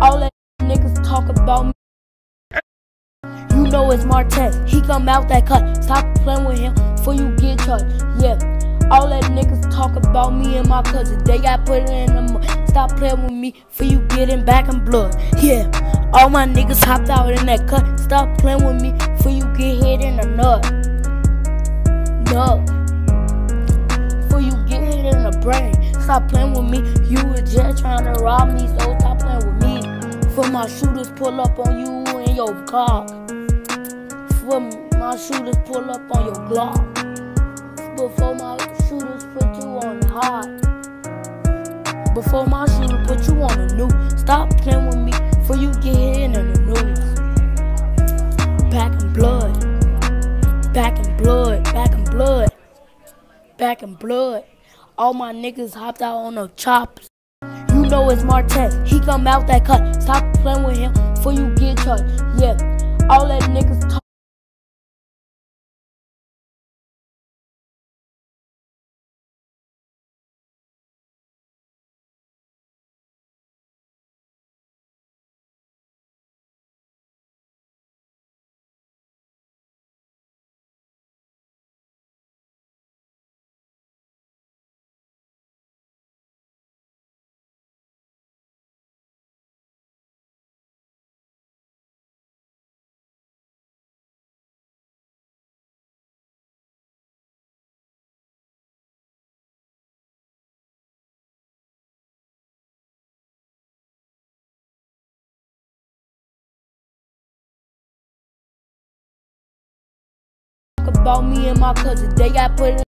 All that niggas talk about me. You know it's Marteze, he come out that cut. Stop playing with him before you get touched. Yeah. All that niggas talk about me and my cousin, they got put in the mud. Stop playing with me for you getting back in blood. Yeah, all my niggas hopped out in that cut. Stop playing with me for you get hit in the nut. Nut. For you get hit in the brain. Stop playing with me. You were just trying to rob me, so For my shooters pull up on you and your car. For my shooters pull up on your Glock. Before my shooters put you on hot. Before my shooter put you on the news. Stop playing with me before you get hit in the news. Back in blood. Back in blood. Back in blood. Back in blood. All my niggas hopped out on the chops. Know it's Marteze. He come out that cut. Stop playing with him before you get touched. Yeah. All that niggas about me and my cousin. They got put in